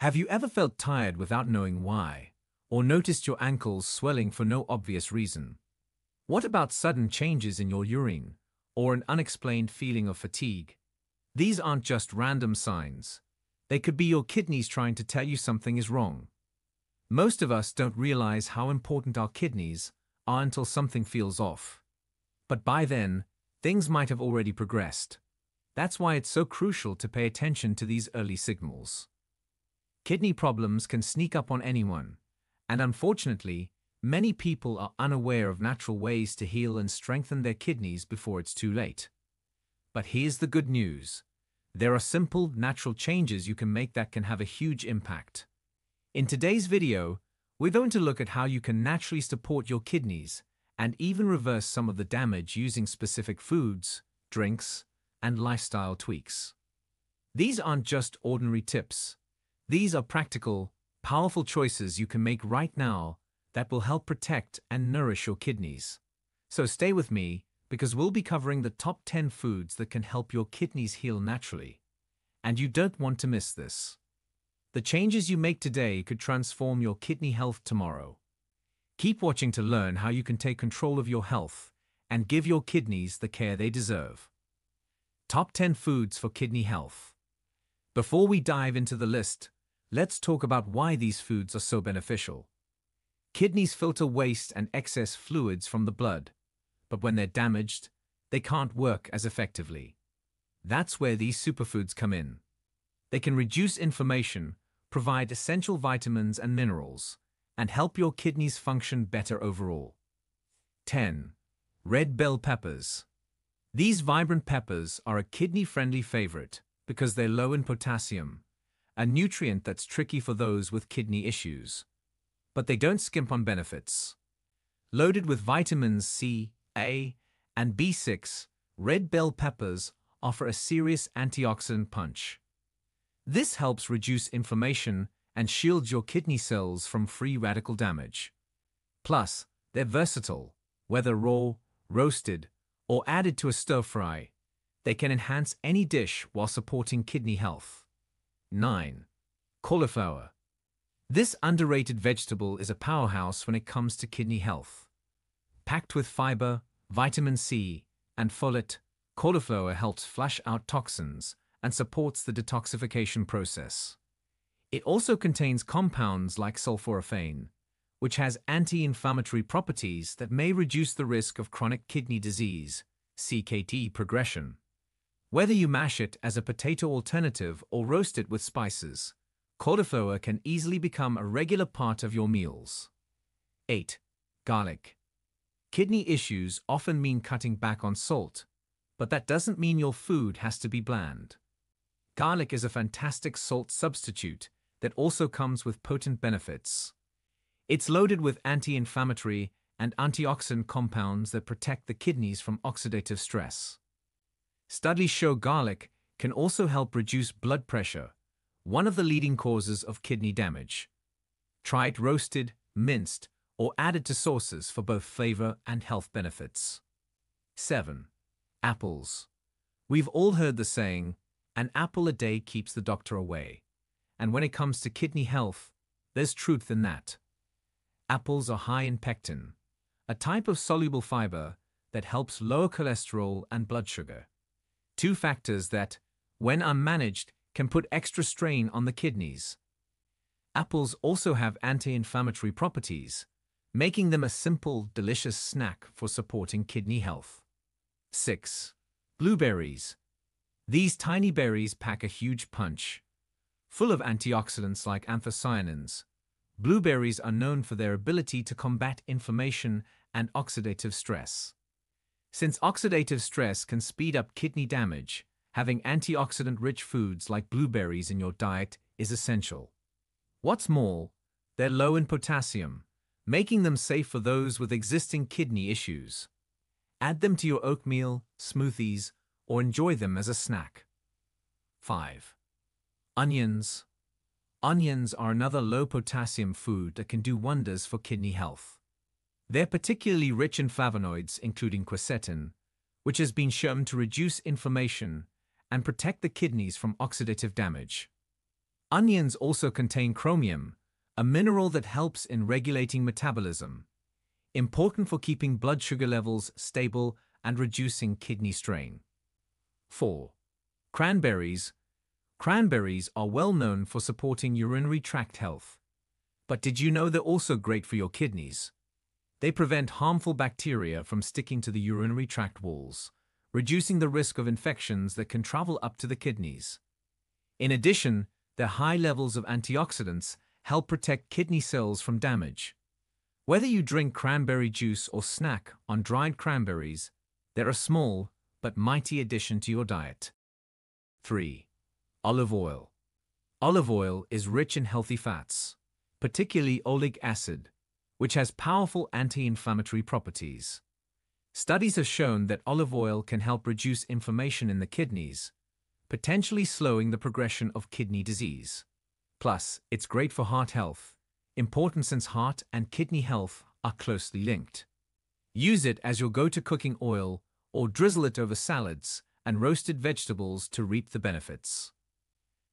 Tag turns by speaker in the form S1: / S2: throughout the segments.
S1: Have you ever felt tired without knowing why, or noticed your ankles swelling for no obvious reason? What about sudden changes in your urine, or an unexplained feeling of fatigue? These aren't just random signs. They could be your kidneys trying to tell you something is wrong. Most of us don't realize how important our kidneys are until something feels off. But by then, things might have already progressed. That's why it's so crucial to pay attention to these early signals. Kidney problems can sneak up on anyone, and unfortunately, many people are unaware of natural ways to heal and strengthen their kidneys before it's too late. But here's the good news. There are simple, natural changes you can make that can have a huge impact. In today's video, we're going to look at how you can naturally support your kidneys and even reverse some of the damage using specific foods, drinks, and lifestyle tweaks. These aren't just ordinary tips. These are practical, powerful choices you can make right now that will help protect and nourish your kidneys. So stay with me because we'll be covering the top 10 foods that can help your kidneys heal naturally. And you don't want to miss this. The changes you make today could transform your kidney health tomorrow. Keep watching to learn how you can take control of your health and give your kidneys the care they deserve. Top 10 Foods for Kidney Health. Before we dive into the list, let's talk about why these foods are so beneficial. Kidneys filter waste and excess fluids from the blood, but when they're damaged, they can't work as effectively. That's where these superfoods come in. They can reduce inflammation, provide essential vitamins and minerals, and help your kidneys function better overall. 10. Red bell peppers. These vibrant peppers are a kidney-friendly favorite because they're low in potassium, a nutrient that's tricky for those with kidney issues. But they don't skimp on benefits. Loaded with vitamins C, A, and B6, red bell peppers offer a serious antioxidant punch. This helps reduce inflammation and shields your kidney cells from free radical damage. Plus, they're versatile, whether raw, roasted, or added to a stir fry. They can enhance any dish while supporting kidney health. 9. Cauliflower. This underrated vegetable is a powerhouse when it comes to kidney health. Packed with fiber, vitamin C, and folate, cauliflower helps flush out toxins and supports the detoxification process. It also contains compounds like sulforaphane, which has anti-inflammatory properties that may reduce the risk of chronic kidney disease, CKD progression. Whether you mash it as a potato alternative or roast it with spices, cauliflower can easily become a regular part of your meals. 8. Garlic. Kidney issues often mean cutting back on salt, but that doesn't mean your food has to be bland. Garlic is a fantastic salt substitute that also comes with potent benefits. It's loaded with anti-inflammatory and antioxidant compounds that protect the kidneys from oxidative stress. Studies show garlic can also help reduce blood pressure, one of the leading causes of kidney damage. Try it roasted, minced, or added to sauces for both flavor and health benefits. 7. Apples. We've all heard the saying, an apple a day keeps the doctor away. And when it comes to kidney health, there's truth in that. Apples are high in pectin, a type of soluble fiber that helps lower cholesterol and blood sugar. Two factors that, when unmanaged, can put extra strain on the kidneys. Apples also have anti-inflammatory properties, making them a simple, delicious snack for supporting kidney health. 6. Blueberries. These tiny berries pack a huge punch. Full of antioxidants like anthocyanins, Blueberries are known for their ability to combat inflammation and oxidative stress. Since oxidative stress can speed up kidney damage, having antioxidant-rich foods like blueberries in your diet is essential. What's more, they're low in potassium, making them safe for those with existing kidney issues. Add them to your oatmeal, smoothies, or enjoy them as a snack. 5. Onions, Onions are another low-potassium food that can do wonders for kidney health. They're particularly rich in flavonoids, including quercetin, which has been shown to reduce inflammation and protect the kidneys from oxidative damage. Onions also contain chromium, a mineral that helps in regulating metabolism, important for keeping blood sugar levels stable and reducing kidney strain. 4. Cranberries. Cranberries are well known for supporting urinary tract health. But did you know they're also great for your kidneys? They prevent harmful bacteria from sticking to the urinary tract walls, reducing the risk of infections that can travel up to the kidneys. In addition, their high levels of antioxidants help protect kidney cells from damage. Whether you drink cranberry juice or snack on dried cranberries, they're a small but mighty addition to your diet. 3. Olive oil. Olive oil is rich in healthy fats, particularly oleic acid, which has powerful anti-inflammatory properties. Studies have shown that olive oil can help reduce inflammation in the kidneys, potentially slowing the progression of kidney disease. Plus, it's great for heart health, important since heart and kidney health are closely linked. Use it as your go-to cooking oil or drizzle it over salads and roasted vegetables to reap the benefits.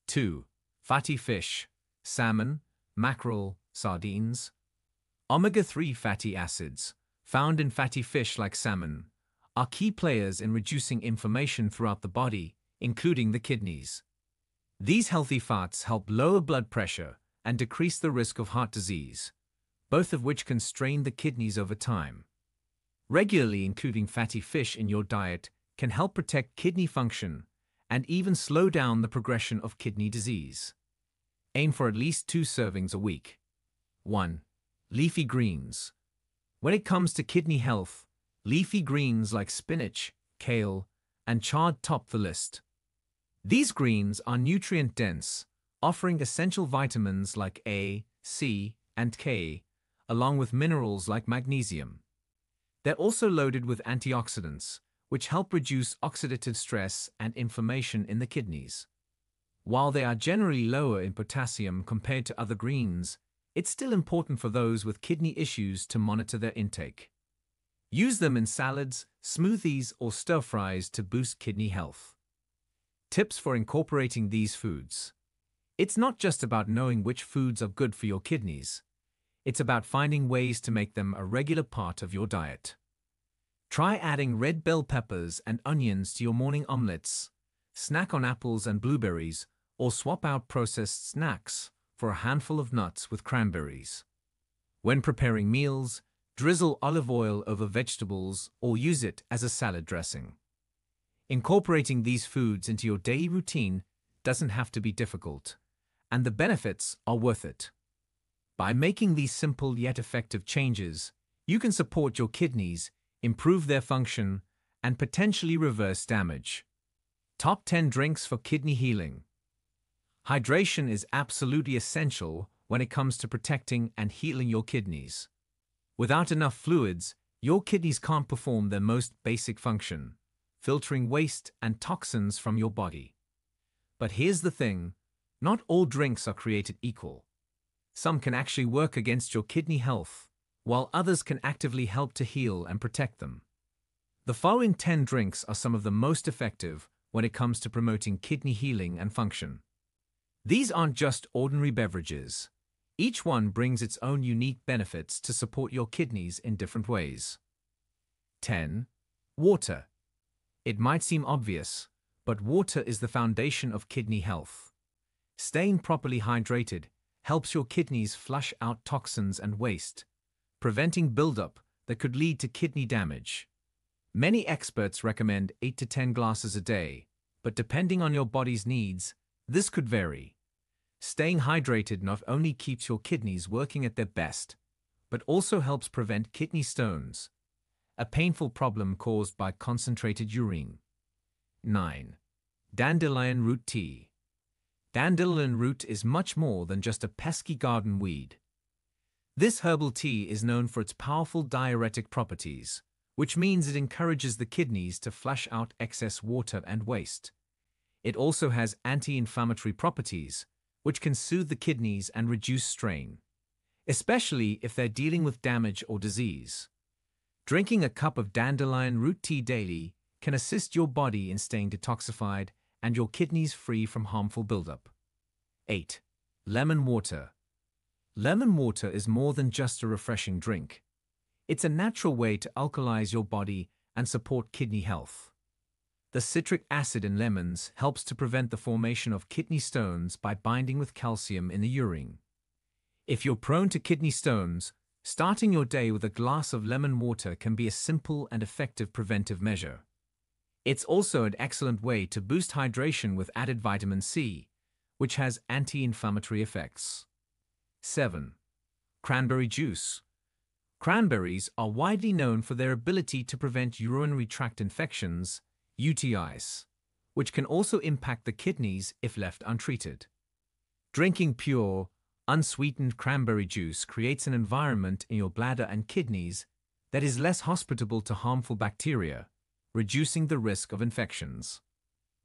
S1: 2. Fatty fish, salmon, mackerel, sardines. Omega-3 fatty acids, found in fatty fish like salmon, are key players in reducing inflammation throughout the body, including the kidneys. These healthy fats help lower blood pressure and decrease the risk of heart disease, both of which can strain the kidneys over time. Regularly including fatty fish in your diet can help protect kidney function and even slow down the progression of kidney disease. Aim for at least two servings a week. 1. Leafy greens. When it comes to kidney health, leafy greens like spinach, kale, and chard top the list. These greens are nutrient-dense, offering essential vitamins like A, C, and K, along with minerals like magnesium. They're also loaded with antioxidants, which help reduce oxidative stress and inflammation in the kidneys. While they are generally lower in potassium compared to other greens, it's still important for those with kidney issues to monitor their intake. Use them in salads, smoothies, or stir-fries to boost kidney health. Tips for incorporating these foods. It's not just about knowing which foods are good for your kidneys. It's about finding ways to make them a regular part of your diet. Try adding red bell peppers and onions to your morning omelets, snack on apples and blueberries, or swap out processed snacks for a handful of nuts with cranberries. When preparing meals, drizzle olive oil over vegetables or use it as a salad dressing. Incorporating these foods into your daily routine doesn't have to be difficult, and the benefits are worth it. By making these simple yet effective changes, you can support your kidneys, improve their function, and potentially reverse damage. Top 10 Drinks for Kidney Healing Hydration is absolutely essential when it comes to protecting and healing your kidneys. Without enough fluids, your kidneys can't perform their most basic function filtering waste and toxins from your body. But here's the thing, not all drinks are created equal. Some can actually work against your kidney health, while others can actively help to heal and protect them. The following 10 drinks are some of the most effective when it comes to promoting kidney healing and function. These aren't just ordinary beverages. Each one brings its own unique benefits to support your kidneys in different ways. 10. Water. It might seem obvious, but water is the foundation of kidney health. Staying properly hydrated helps your kidneys flush out toxins and waste, preventing buildup that could lead to kidney damage. Many experts recommend 8 to 10 glasses a day, but depending on your body's needs, this could vary. Staying hydrated not only keeps your kidneys working at their best, but also helps prevent kidney stones, a painful problem caused by concentrated urine. 9. Dandelion root tea. Dandelion root is much more than just a pesky garden weed. This herbal tea is known for its powerful diuretic properties, which means it encourages the kidneys to flush out excess water and waste. It also has anti-inflammatory properties, which can soothe the kidneys and reduce strain, especially if they're dealing with damage or disease. Drinking a cup of dandelion root tea daily can assist your body in staying detoxified and your kidneys free from harmful buildup. 8. Lemon water. Lemon water is more than just a refreshing drink. It's a natural way to alkalize your body and support kidney health. The citric acid in lemons helps to prevent the formation of kidney stones by binding with calcium in the urine. If you're prone to kidney stones, starting your day with a glass of lemon water can be a simple and effective preventive measure. It's also an excellent way to boost hydration with added vitamin C, which has anti-inflammatory effects. 7. Cranberry juice. Cranberries are widely known for their ability to prevent urinary tract infections, UTIs, which can also impact the kidneys if left untreated. Drinking pure, unsweetened cranberry juice creates an environment in your bladder and kidneys that is less hospitable to harmful bacteria, reducing the risk of infections.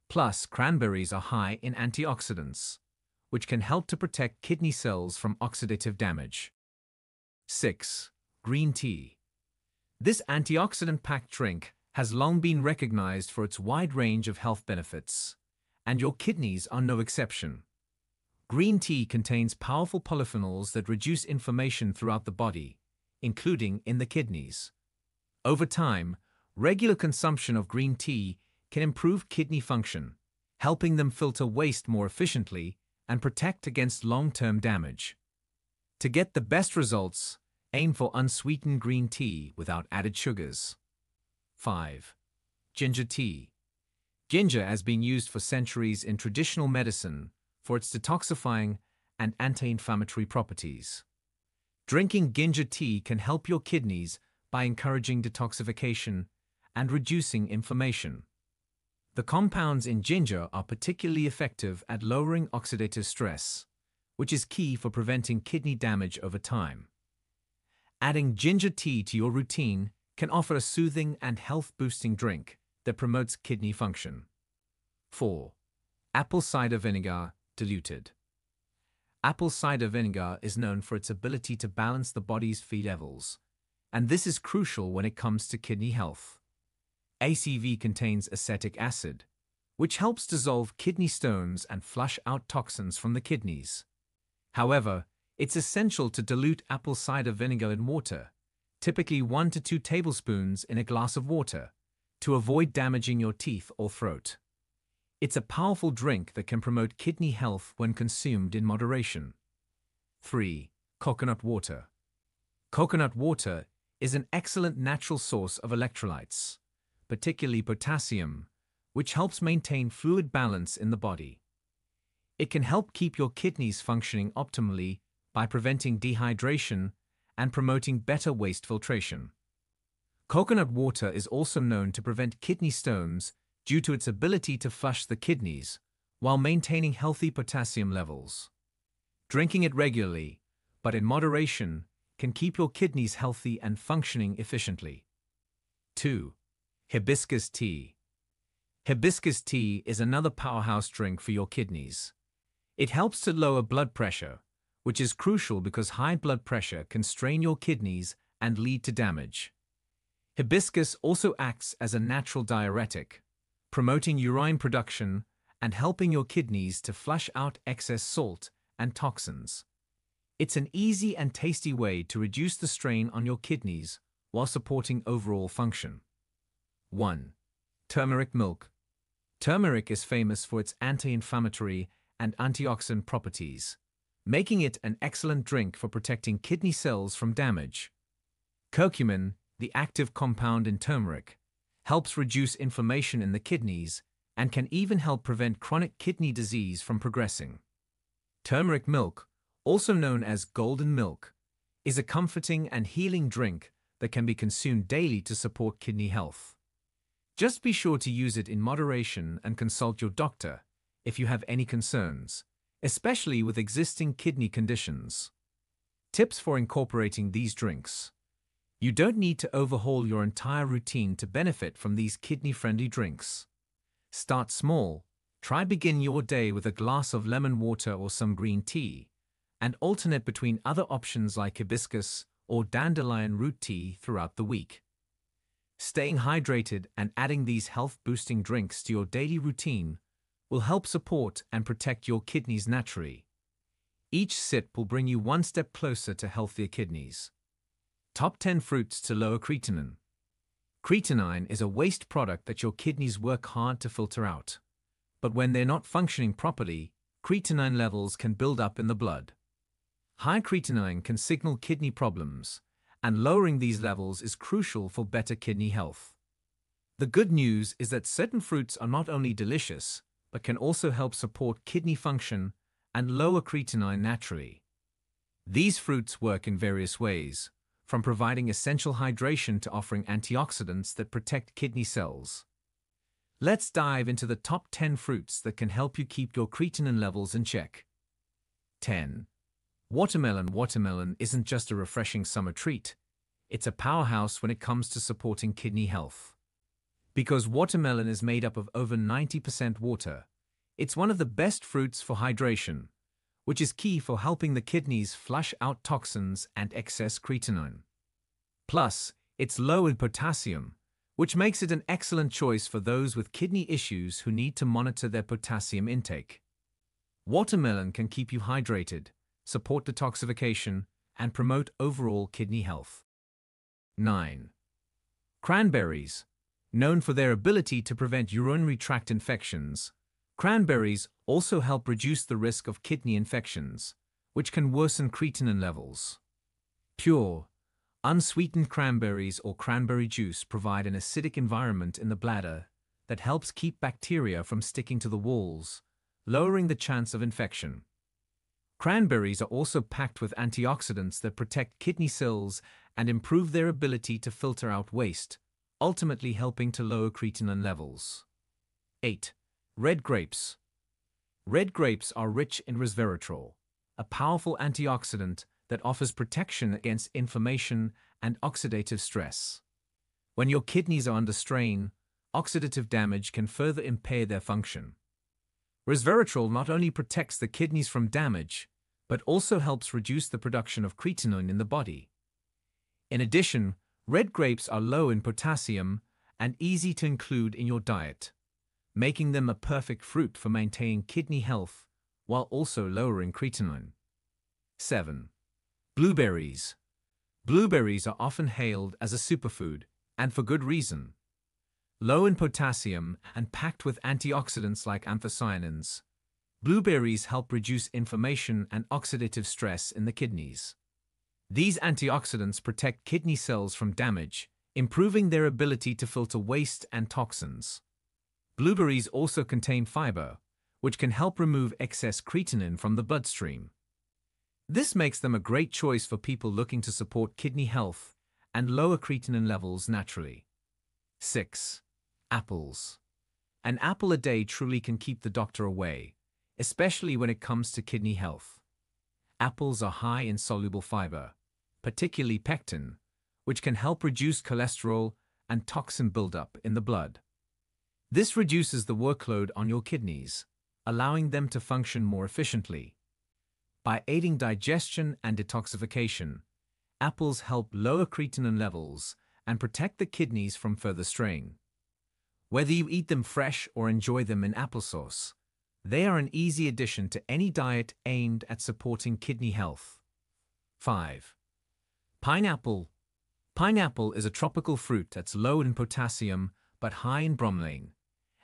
S1: Plus, cranberries are high in antioxidants, which can help to protect kidney cells from oxidative damage. 6. Green tea. This antioxidant-packed drink has long been recognized for its wide range of health benefits, and your kidneys are no exception. Green tea contains powerful polyphenols that reduce inflammation throughout the body, including in the kidneys. Over time, Regular consumption of green tea can improve kidney function, helping them filter waste more efficiently and protect against long-term damage. To get the best results, aim for unsweetened green tea without added sugars. 5. Ginger tea. Ginger has been used for centuries in traditional medicine for its detoxifying and anti-inflammatory properties. Drinking ginger tea can help your kidneys by encouraging detoxification and reducing inflammation. The compounds in ginger are particularly effective at lowering oxidative stress, which is key for preventing kidney damage over time. Adding ginger tea to your routine can offer a soothing and health-boosting drink that promotes kidney function. 4. Apple cider vinegar diluted. Apple cider vinegar is known for its ability to balance the body's Phe levels, and this is crucial when it comes to kidney health. ACV contains acetic acid, which helps dissolve kidney stones and flush out toxins from the kidneys. However, it's essential to dilute apple cider vinegar in water, typically 1 to 2 tablespoons in a glass of water, to avoid damaging your teeth or throat. It's a powerful drink that can promote kidney health when consumed in moderation. 3. Coconut water. Coconut water is an excellent natural source of electrolytes particularly potassium, which helps maintain fluid balance in the body. It can help keep your kidneys functioning optimally by preventing dehydration and promoting better waste filtration. Coconut water is also known to prevent kidney stones due to its ability to flush the kidneys while maintaining healthy potassium levels. Drinking it regularly, but in moderation, can keep your kidneys healthy and functioning efficiently. 2. Hibiscus tea. Hibiscus tea is another powerhouse drink for your kidneys. It helps to lower blood pressure, which is crucial because high blood pressure can strain your kidneys and lead to damage. Hibiscus also acts as a natural diuretic, promoting urine production and helping your kidneys to flush out excess salt and toxins. It's an easy and tasty way to reduce the strain on your kidneys while supporting overall function. 1. Turmeric milk. Turmeric is famous for its anti-inflammatory and antioxidant properties, making it an excellent drink for protecting kidney cells from damage. Curcumin, the active compound in turmeric, helps reduce inflammation in the kidneys and can even help prevent chronic kidney disease from progressing. Turmeric milk, also known as golden milk, is a comforting and healing drink that can be consumed daily to support kidney health. Just be sure to use it in moderation and consult your doctor if you have any concerns, especially with existing kidney conditions. Tips for incorporating these drinks. You don't need to overhaul your entire routine to benefit from these kidney-friendly drinks. Start small. Try begin your day with a glass of lemon water or some green tea, and alternate between other options like hibiscus or dandelion root tea throughout the week. Staying hydrated and adding these health-boosting drinks to your daily routine will help support and protect your kidneys naturally. Each sip will bring you one step closer to healthier kidneys. Top 10 fruits to lower creatinine. Creatinine is a waste product that your kidneys work hard to filter out. But when they're not functioning properly, creatinine levels can build up in the blood. High creatinine can signal kidney problems, and lowering these levels is crucial for better kidney health. The good news is that certain fruits are not only delicious, but can also help support kidney function and lower creatinine naturally. These fruits work in various ways, from providing essential hydration to offering antioxidants that protect kidney cells. Let's dive into the top 10 fruits that can help you keep your creatinine levels in check. 10. Watermelon Watermelon isn't just a refreshing summer treat, it's a powerhouse when it comes to supporting kidney health. Because watermelon is made up of over 90% water, it's one of the best fruits for hydration, which is key for helping the kidneys flush out toxins and excess creatinine. Plus, it's low in potassium, which makes it an excellent choice for those with kidney issues who need to monitor their potassium intake. Watermelon can keep you hydrated, support detoxification, and promote overall kidney health. 9. Cranberries. Known for their ability to prevent urinary tract infections, Cranberries also help reduce the risk of kidney infections, which can worsen creatinine levels. Pure, unsweetened cranberries or cranberry juice provide an acidic environment in the bladder that helps keep bacteria from sticking to the walls, lowering the chance of infection. Cranberries are also packed with antioxidants that protect kidney cells and improve their ability to filter out waste, ultimately helping to lower creatinine levels. 8. Red grapes. Red grapes are rich in resveratrol, a powerful antioxidant that offers protection against inflammation and oxidative stress. When your kidneys are under strain, oxidative damage can further impair their function. Resveratrol not only protects the kidneys from damage, but also helps reduce the production of creatinine in the body. In addition, red grapes are low in potassium and easy to include in your diet making them a perfect fruit for maintaining kidney health while also lowering creatinine. 7. Blueberries. Blueberries are often hailed as a superfood, and for good reason. Low in potassium and packed with antioxidants like anthocyanins, blueberries help reduce inflammation and oxidative stress in the kidneys. These antioxidants protect kidney cells from damage, improving their ability to filter waste and toxins. Blueberries also contain fiber, which can help remove excess creatinine from the bloodstream. This makes them a great choice for people looking to support kidney health and lower creatinine levels naturally. 6. Apples. An apple a day truly can keep the doctor away, especially when it comes to kidney health. Apples are high in soluble fiber, particularly pectin, which can help reduce cholesterol and toxin buildup in the blood. This reduces the workload on your kidneys, allowing them to function more efficiently. By aiding digestion and detoxification, apples help lower creatinine levels and protect the kidneys from further strain. Whether you eat them fresh or enjoy them in applesauce, they are an easy addition to any diet aimed at supporting kidney health. 5. Pineapple. Pineapple is a tropical fruit that's low in potassium but high in bromelain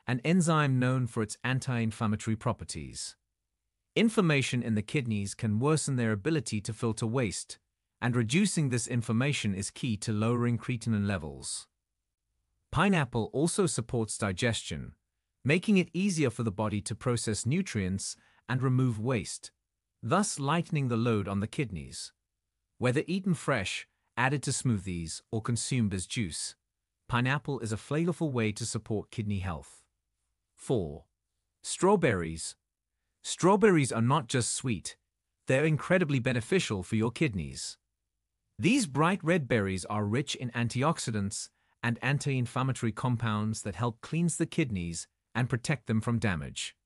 S1: an enzyme known for its anti-inflammatory properties. Inflammation in the kidneys can worsen their ability to filter waste, and reducing this inflammation is key to lowering creatinine levels. Pineapple also supports digestion, making it easier for the body to process nutrients and remove waste, thus lightening the load on the kidneys. Whether eaten fresh, added to smoothies, or consumed as juice, pineapple is a flavorful way to support kidney health. 4. Strawberries. Strawberries are not just sweet, they're incredibly beneficial for your kidneys. These bright red berries are rich in antioxidants and anti-inflammatory compounds that help cleanse the kidneys and protect them from damage.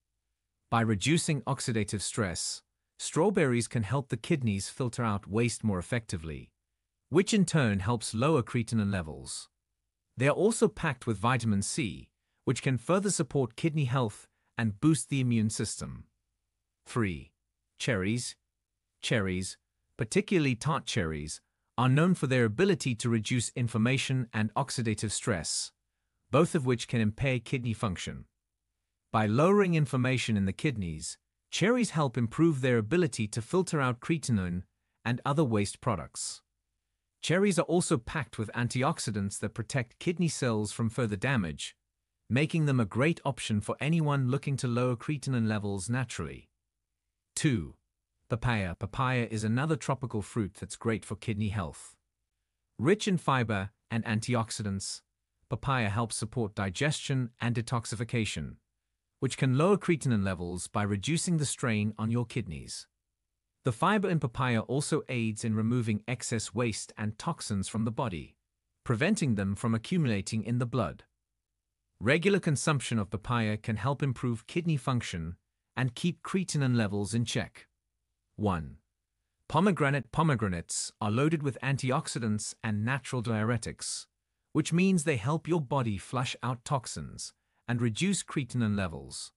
S1: By reducing oxidative stress, strawberries can help the kidneys filter out waste more effectively, which in turn helps lower creatinine levels. They are also packed with vitamin C, which can further support kidney health and boost the immune system. 3. Cherries. cherries, particularly tart cherries, are known for their ability to reduce inflammation and oxidative stress, both of which can impair kidney function. By lowering inflammation in the kidneys, cherries help improve their ability to filter out creatinine and other waste products. Cherries are also packed with antioxidants that protect kidney cells from further damage, making them a great option for anyone looking to lower creatinine levels naturally. 2. Papaya. Papaya is another tropical fruit that's great for kidney health. Rich in fiber and antioxidants, papaya helps support digestion and detoxification, which can lower creatinine levels by reducing the strain on your kidneys. The fiber in papaya also aids in removing excess waste and toxins from the body, preventing them from accumulating in the blood. Regular consumption of papaya can help improve kidney function and keep creatinine levels in check. 1. Pomegranate pomegranates are loaded with antioxidants and natural diuretics, which means they help your body flush out toxins and reduce creatinine levels.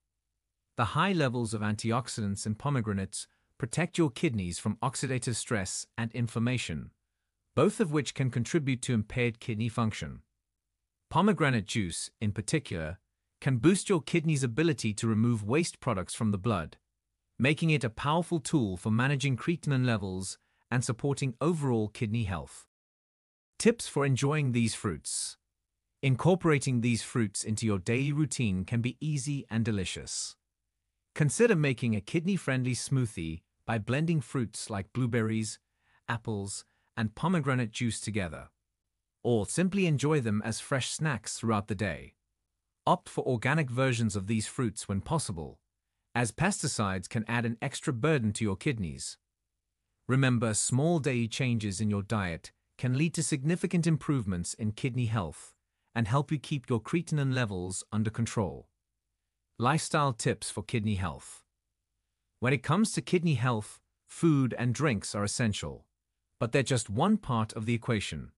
S1: The high levels of antioxidants in pomegranates protect your kidneys from oxidative stress and inflammation, both of which can contribute to impaired kidney function. Pomegranate juice, in particular, can boost your kidney's ability to remove waste products from the blood, making it a powerful tool for managing creatinine levels and supporting overall kidney health. Tips for enjoying these fruits. Incorporating these fruits into your daily routine can be easy and delicious. Consider making a kidney-friendly smoothie by blending fruits like blueberries, apples, and pomegranate juice together. Or simply enjoy them as fresh snacks throughout the day. Opt for organic versions of these fruits when possible, as pesticides can add an extra burden to your kidneys. Remember, small daily changes in your diet can lead to significant improvements in kidney health and help you keep your creatinine levels under control. Lifestyle tips for kidney health. When it comes to kidney health, food and drinks are essential, but they're just one part of the equation.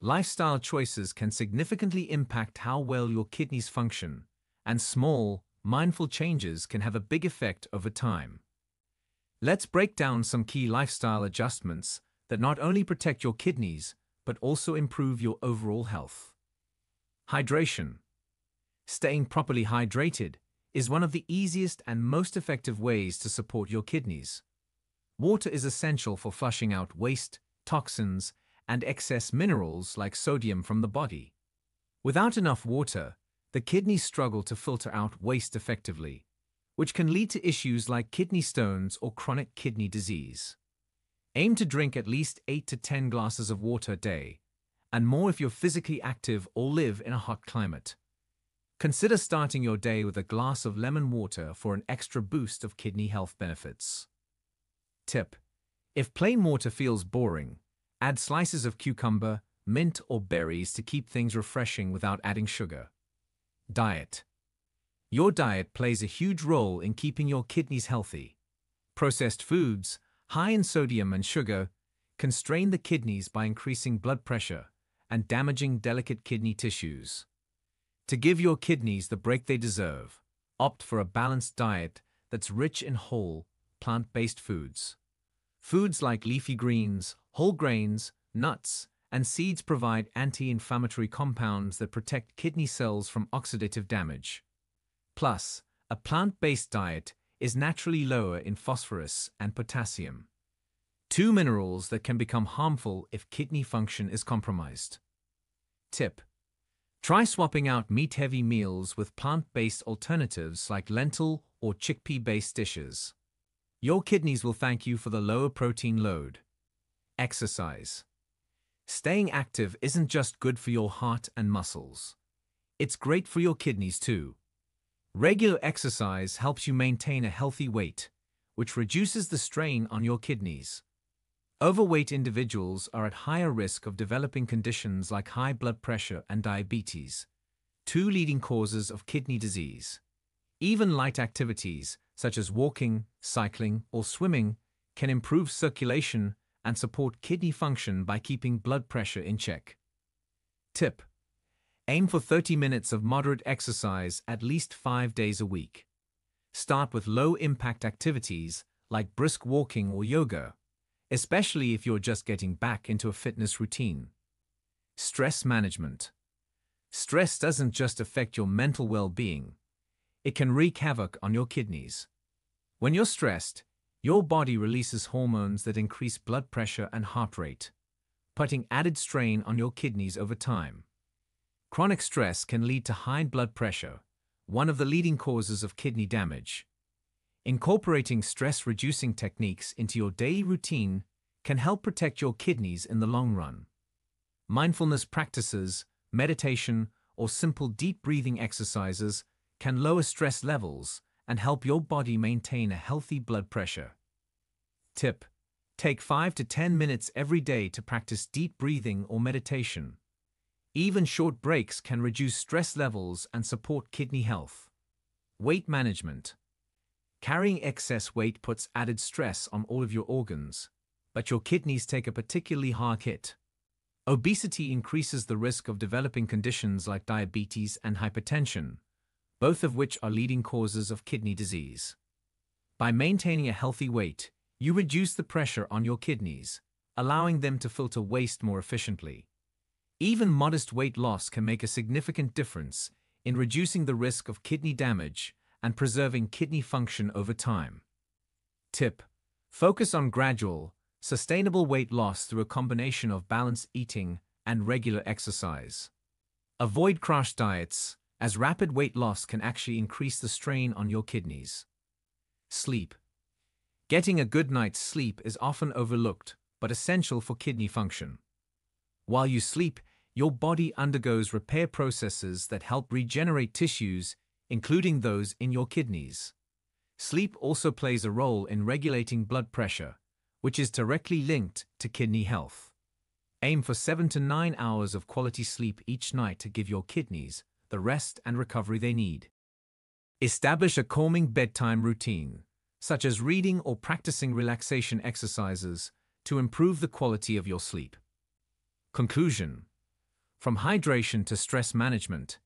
S1: Lifestyle choices can significantly impact how well your kidneys function, and small, mindful changes can have a big effect over time. Let's break down some key lifestyle adjustments that not only protect your kidneys, but also improve your overall health. Hydration. Staying properly hydrated is one of the easiest and most effective ways to support your kidneys. Water is essential for flushing out waste, toxins, and excess minerals like sodium from the body. Without enough water, the kidneys struggle to filter out waste effectively, which can lead to issues like kidney stones or chronic kidney disease. Aim to drink at least 8 to 10 glasses of water a day, and more if you're physically active or live in a hot climate. Consider starting your day with a glass of lemon water for an extra boost of kidney health benefits. Tip. If plain water feels boring, add slices of cucumber, mint, or berries to keep things refreshing without adding sugar. Diet. Your diet plays a huge role in keeping your kidneys healthy. Processed foods, high in sodium and sugar, can strain the kidneys by increasing blood pressure and damaging delicate kidney tissues. To give your kidneys the break they deserve, opt for a balanced diet that's rich in whole, plant-based foods. Foods like leafy greens, whole grains, nuts, and seeds provide anti-inflammatory compounds that protect kidney cells from oxidative damage. Plus, a plant-based diet is naturally lower in phosphorus and potassium, two minerals that can become harmful if kidney function is compromised. Tip. Try swapping out meat-heavy meals with plant-based alternatives like lentil or chickpea-based dishes. Your kidneys will thank you for the lower protein load. Exercise. Staying active isn't just good for your heart and muscles. It's great for your kidneys too. Regular exercise helps you maintain a healthy weight, which reduces the strain on your kidneys. Overweight individuals are at higher risk of developing conditions like high blood pressure and diabetes, two leading causes of kidney disease. Even light activities, such as walking, cycling, or swimming, can improve circulation and support kidney function by keeping blood pressure in check. Tip. Aim for 30 minutes of moderate exercise at least five days a week. Start with low-impact activities like brisk walking or yoga, especially if you're just getting back into a fitness routine. Stress management. Stress doesn't just affect your mental well-being. It can wreak havoc on your kidneys. When you're stressed, your body releases hormones that increase blood pressure and heart rate, putting added strain on your kidneys over time. Chronic stress can lead to high blood pressure, one of the leading causes of kidney damage. Incorporating stress-reducing techniques into your daily routine can help protect your kidneys in the long run. Mindfulness practices, meditation, or simple deep breathing exercises can lower stress levels and help your body maintain a healthy blood pressure. Tip. Take 5 to 10 minutes every day to practice deep breathing or meditation. Even short breaks can reduce stress levels and support kidney health. Weight management. Carrying excess weight puts added stress on all of your organs, but your kidneys take a particularly hard hit. Obesity increases the risk of developing conditions like diabetes and hypertension, both of which are leading causes of kidney disease. By maintaining a healthy weight, you reduce the pressure on your kidneys, allowing them to filter waste more efficiently. Even modest weight loss can make a significant difference in reducing the risk of kidney damage and preserving kidney function over time. Tip. Focus on gradual, sustainable weight loss through a combination of balanced eating and regular exercise. Avoid crash diets, as rapid weight loss can actually increase the strain on your kidneys. Sleep. Getting a good night's sleep is often overlooked, but essential for kidney function. While you sleep, your body undergoes repair processes that help regenerate tissues, including those in your kidneys. Sleep also plays a role in regulating blood pressure, which is directly linked to kidney health. Aim for 7 to 9 hours of quality sleep each night to give your kidneys the rest and recovery they need. Establish a calming bedtime routine, such as reading or practicing relaxation exercises to improve the quality of your sleep. Conclusion From hydration to stress management,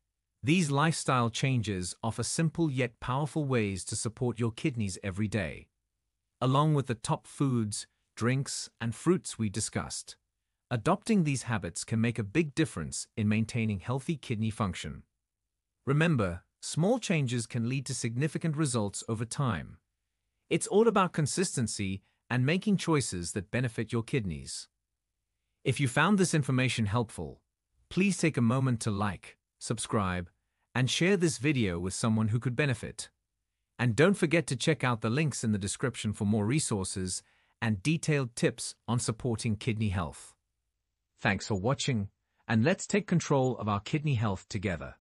S1: these lifestyle changes offer simple yet powerful ways to support your kidneys every day. Along with the top foods, drinks, and fruits we discussed, adopting these habits can make a big difference in maintaining healthy kidney function. Remember, small changes can lead to significant results over time. It's all about consistency and making choices that benefit your kidneys. If you found this information helpful, please take a moment to like, subscribe, and share this video with someone who could benefit. And don't forget to check out the links in the description for more resources and detailed tips on supporting kidney health. Thanks for watching, and let's take control of our kidney health together.